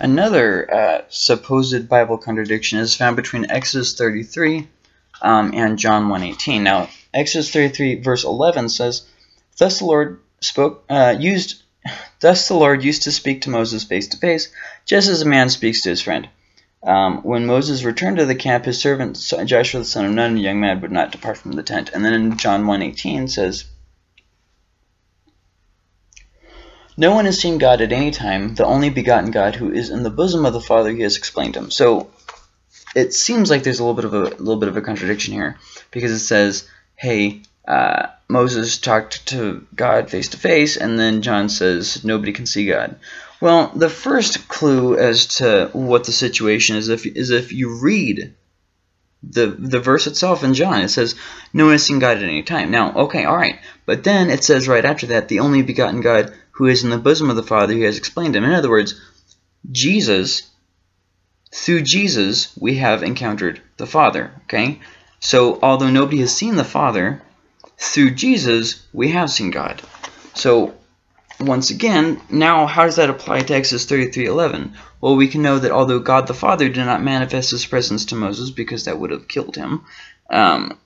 Another uh, supposed Bible contradiction is found between Exodus 33 um, and John 1:18. Now, Exodus 33 verse 11 says, "Thus the Lord spoke, uh, used, thus the Lord used to speak to Moses face to face, just as a man speaks to his friend." Um, when Moses returned to the camp, his servant Joshua the son of Nun, a young man, would not depart from the tent. And then in John 1:18 says, No one has seen God at any time, the only begotten God who is in the bosom of the Father, he has explained him. So it seems like there's a little bit of a, little bit of a contradiction here because it says, "Hey, uh, Moses talked to God face to face," and then John says, "Nobody can see God." Well, the first clue as to what the situation is if is if you read the the verse itself in John. It says, "No one has seen God at any time." Now, okay, all right, but then it says right after that, "The only begotten God who is in the bosom of the Father, he has explained him." In other words, Jesus, through Jesus, we have encountered the Father. Okay, so although nobody has seen the Father, through Jesus, we have seen God. So once again, now how does that apply to Exodus 33:11? Well, we can know that although God the Father did not manifest his presence to Moses because that would have killed him, um,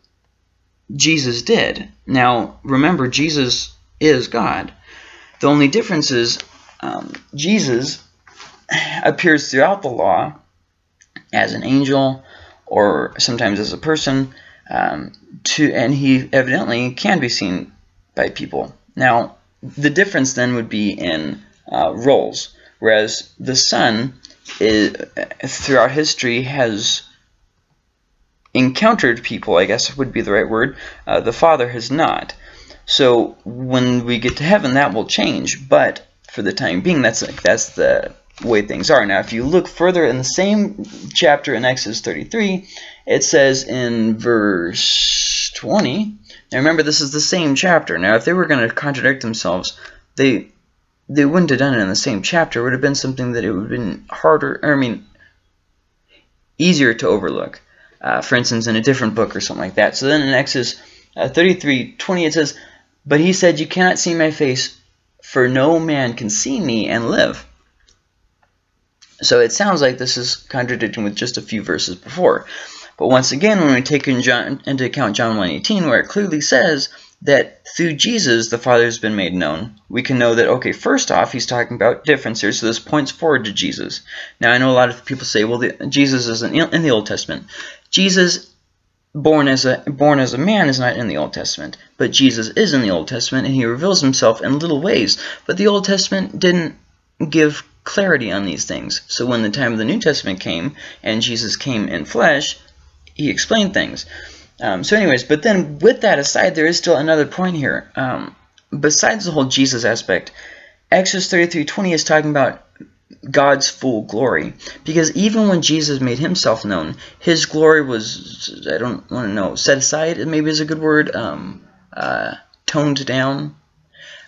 Jesus did. Now, remember, Jesus is God. The only difference is um, Jesus appears throughout the law as an angel or sometimes as a person, um, to, and he evidently can be seen by people. Now, the difference then would be in uh, roles, whereas the Son is, throughout history has encountered people, I guess would be the right word. Uh, the Father has not. So when we get to heaven, that will change. But for the time being, that's that's the way things are. Now, if you look further in the same chapter in Exodus 33, it says in verse 20. Now remember, this is the same chapter. Now, if they were going to contradict themselves, they they wouldn't have done it in the same chapter. It would have been something that it would have been harder, I mean, easier to overlook. Uh, for instance, in a different book or something like that. So then in Exodus uh, 33, 20, it says, But he said, You cannot see my face, for no man can see me and live. So it sounds like this is contradicting with just a few verses before. But once again, when we take in John, into account John 1.18, where it clearly says that through Jesus the Father has been made known, we can know that, okay, first off, he's talking about difference here, so this points forward to Jesus. Now, I know a lot of people say, well, the, Jesus is in, in the Old Testament. Jesus born as a born as a man is not in the Old Testament, but Jesus is in the Old Testament, and he reveals himself in little ways. But the Old Testament didn't give clarity on these things. So when the time of the New Testament came, and Jesus came in flesh, he explained things. Um, so anyways, but then with that aside, there is still another point here. Um, besides the whole Jesus aspect, Exodus 33:20 is talking about God's full glory. Because even when Jesus made himself known, his glory was, I don't want to know, set aside, maybe is a good word, um, uh, toned down,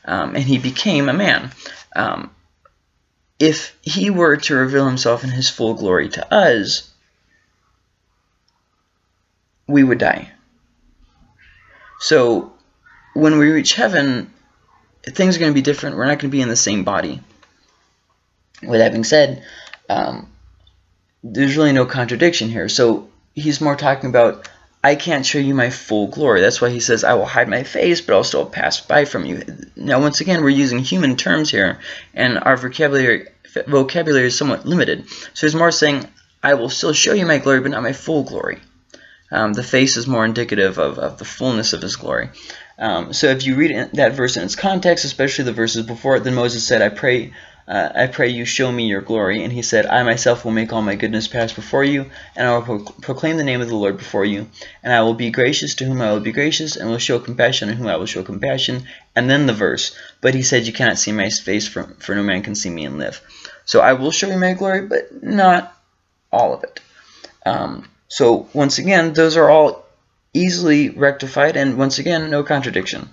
um, and he became a man. Um, if he were to reveal himself in his full glory to us, we would die. So when we reach heaven, things are going to be different. We're not going to be in the same body. With that being said, um, there's really no contradiction here. So he's more talking about, I can't show you my full glory. That's why he says, I will hide my face, but I'll still pass by from you. Now, once again, we're using human terms here, and our vocabulary, vocabulary is somewhat limited. So he's more saying, I will still show you my glory, but not my full glory. Um, the face is more indicative of, of the fullness of his glory. Um, so if you read that verse in its context, especially the verses before it, then Moses said, I pray uh, I pray you show me your glory. And he said, I myself will make all my goodness pass before you, and I will pro proclaim the name of the Lord before you. And I will be gracious to whom I will be gracious, and will show compassion to whom I will show compassion. And then the verse, but he said, you cannot see my face, for, for no man can see me and live. So I will show you my glory, but not all of it. Um, so once again, those are all easily rectified, and once again, no contradiction.